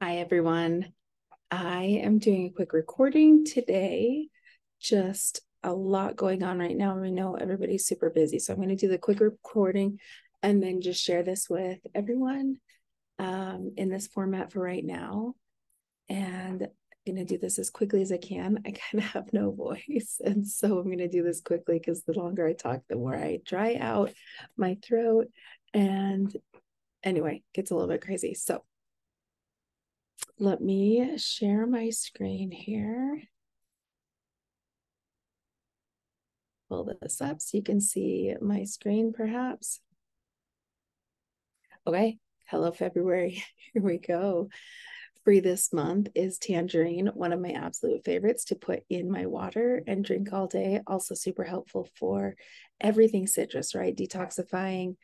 Hi, everyone. I am doing a quick recording today. Just a lot going on right now. We know everybody's super busy. So I'm going to do the quick recording and then just share this with everyone um, in this format for right now. And I'm going to do this as quickly as I can. I kind of have no voice. And so I'm going to do this quickly because the longer I talk, the more I dry out my throat. And anyway, gets a little bit crazy. So let me share my screen here. Pull this up so you can see my screen perhaps. Okay, hello February. Here we go. Free this month is tangerine, one of my absolute favorites to put in my water and drink all day. Also super helpful for everything citrus, right? Detoxifying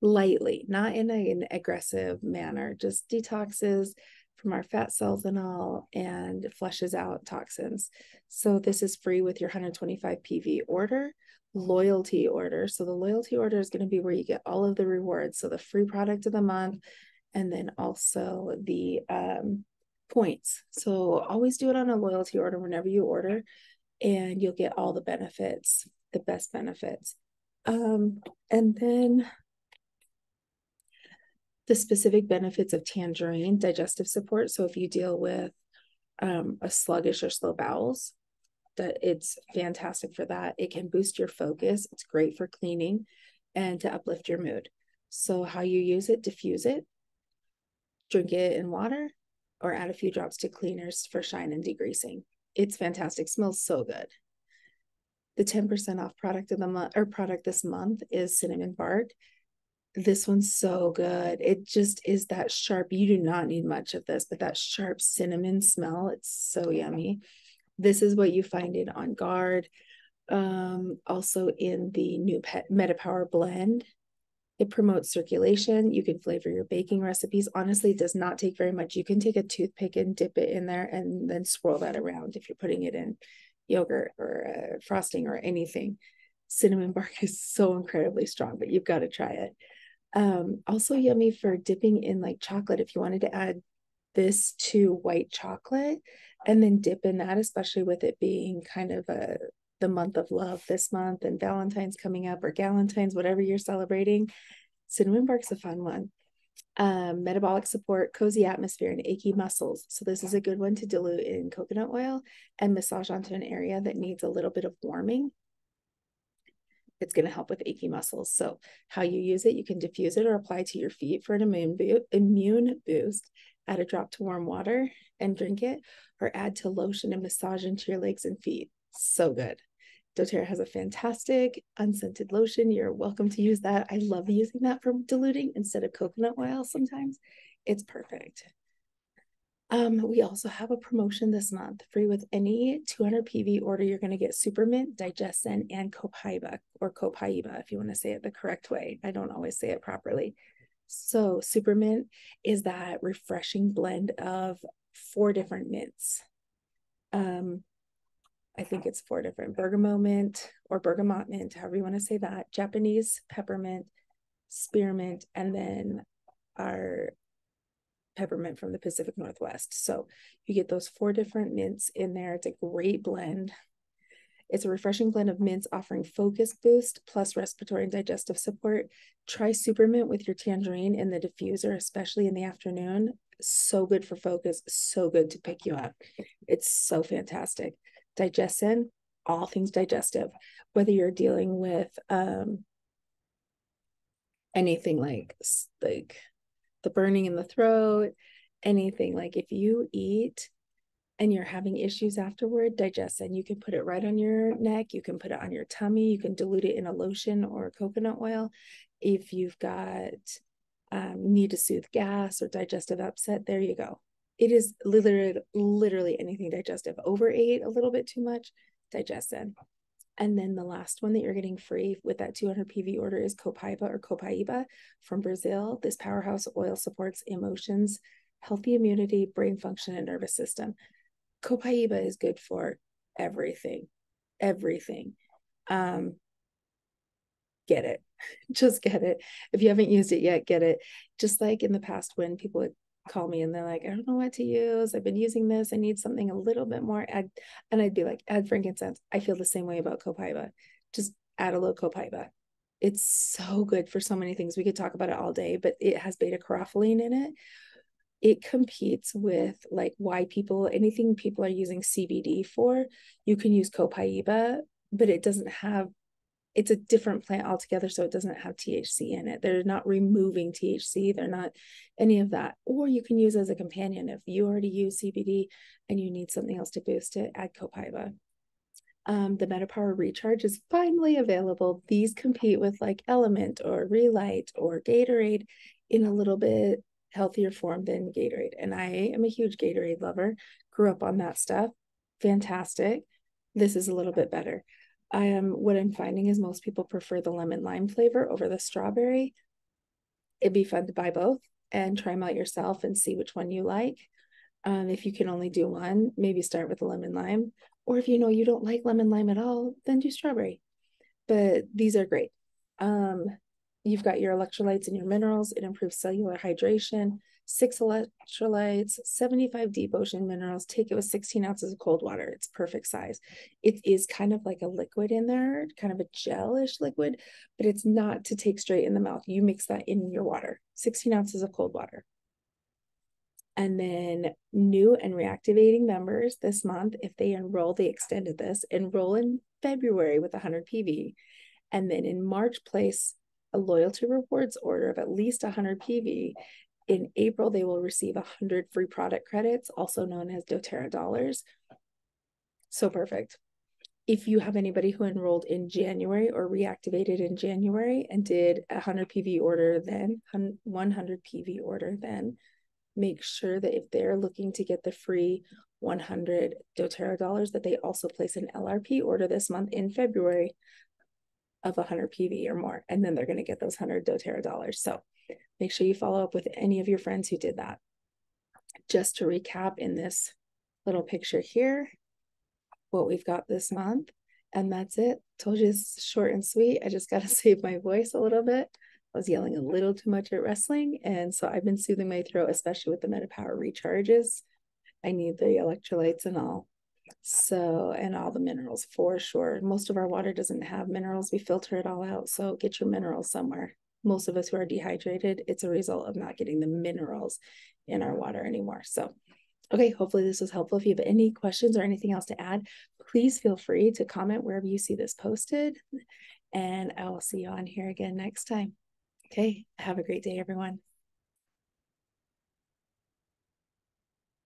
lightly, not in an aggressive manner, just detoxes from our fat cells and all and flushes out toxins. So this is free with your 125 PV order, loyalty order. So the loyalty order is going to be where you get all of the rewards. So the free product of the month and then also the um, points. So always do it on a loyalty order whenever you order and you'll get all the benefits, the best benefits. Um, and then the specific benefits of tangerine digestive support. So if you deal with um, a sluggish or slow bowels, that it's fantastic for that. It can boost your focus. It's great for cleaning and to uplift your mood. So how you use it, diffuse it, drink it in water, or add a few drops to cleaners for shine and degreasing. It's fantastic. Smells so good. The 10% off product of the month or product this month is cinnamon bark this one's so good. It just is that sharp. You do not need much of this, but that sharp cinnamon smell, it's so yummy. This is what you find in On Guard. Um, also in the new Pet MetaPWR blend. It promotes circulation. You can flavor your baking recipes. Honestly, it does not take very much. You can take a toothpick and dip it in there and then swirl that around if you're putting it in yogurt or uh, frosting or anything. Cinnamon bark is so incredibly strong, but you've got to try it. Um, also yummy for dipping in like chocolate if you wanted to add this to white chocolate and then dip in that, especially with it being kind of a the month of love this month and Valentine's coming up or Galentine's, whatever you're celebrating. Cinnamon bark's a fun one. Um, metabolic support, cozy atmosphere, and achy muscles. So this is a good one to dilute in coconut oil and massage onto an area that needs a little bit of warming it's going to help with achy muscles. So, how you use it, you can diffuse it or apply to your feet for an immune, bo- immune boost. Add a drop to warm water and drink it, or add to lotion and massage into your legs and feet. So good. doTERRA has a fantastic unscented lotion. You're welcome to use that. I love using that for diluting instead of coconut oil sometimes. It's perfect. Um, we also have a promotion this month. Free with any 200 PV order, you're going to get Supermint, DigestZen, and Copaiba, or Copaiba, if you want to say it the correct way. I don't always say it properly. So, Supermint is that refreshing blend of four different mints. Um, I think it's four different bergamot mint or bergamot mint, however you want to say that, Japanese peppermint, spearmint, and then our peppermint from the Pacific Northwest. So you get those four different mints in there. It's a great blend. It's a refreshing blend of mints offering focus boost plus respiratory and digestive support. Try Supermint with your tangerine in the diffuser, especially in the afternoon. So good for focus, so good to pick you up. It's so fantastic. DigestZen, all things digestive, whether you're dealing with um, anything like like the burning in the throat, anything. Like if you eat and you're having issues afterward, DigestZen, you can put it right on your neck, you can put it on your tummy, you can dilute it in a lotion or coconut oil. If you've got um, need to soothe gas or digestive upset, there you go. It is literally literally anything digestive. Overate a little bit too much, DigestZen. And then the last one that you're getting free with that 200 PV order is Copaiba or Copaiba from Brazil. This powerhouse oil supports emotions, healthy immunity, brain function, and nervous system. Copaiba is good for everything, everything. Um, get it. Just get it. If you haven't used it yet, get it. Just like in the past when people call me and they're like, I don't know what to use. I've been using this. I need something a little bit more. Add, and I'd be like, add frankincense. I feel the same way about copaiba. Just add a little copaiba. It's so good for so many things. We could talk about it all day, but it has beta carotene in it. It competes with like why people anything people are using CBD for. You can use copaiba, but it doesn't have it's a different plant altogether so it doesn't have thc in it. They're not removing thc they're not any of that. Or you can use as a companion if you already use cbd and you need something else to boost it add copaiba. Um, the MetaPWR recharge is finally available. These compete with like LMNT or Relyte or gatorade in a little bit healthier form than gatorade and i am a huge gatorade lover. Grew up on that stuff. Fantastic. This is a little bit better I am what I'm finding is most people prefer the lemon lime flavor over the strawberry. It'd be fun to buy both and try them out yourself and see which one you like. Um, if you can only do one, maybe start with the lemon lime. Or if you know you don't like lemon lime at all, then do strawberry. But these are great. Um, you've got your electrolytes and your minerals. It improves cellular hydration six electrolytes, 75 deep ocean minerals. Take it with 16 ounces of cold water. It's perfect size. It is kind of like a liquid in there, kind of a gelish liquid, but it's not to take straight in the mouth. You mix that in your water, 16 ounces of cold water. And then new and reactivating members this month, if they enroll, they extended this, enroll in February with 100 PV. And then in March, place a loyalty rewards order of at least 100 PV in April, they will receive 100 free product credits, also known as doTERRA dollars. So perfect. If you have anybody who enrolled in January or reactivated in January and did a 100 PV order then, 100 PV order then, make sure that if they're looking to get the free 100 doTERRA dollars, that they also place an LRP order this month in February of 100 PV or more. And then they're going to get those 100 doTERRA dollars. So make sure you follow up with any of your friends who did that. Just to recap in this little picture here, what we've got this month. And that's it. Told you it's short and sweet. I just got to save my voice a little bit. I was yelling a little too much at wrestling. And so I've been soothing my throat, especially with the MetaPWR recharges. I need the electrolytes and all. So, and all the minerals for sure. Most of our water doesn't have minerals. We filter it all out. So get your minerals somewhere most of us who are dehydrated, it's a result of not getting the minerals in our water anymore. So, okay, hopefully this was helpful. If you have any questions or anything else to add, please feel free to comment wherever you see this posted. And I will see you on here again next time. Okay, have a great day, everyone.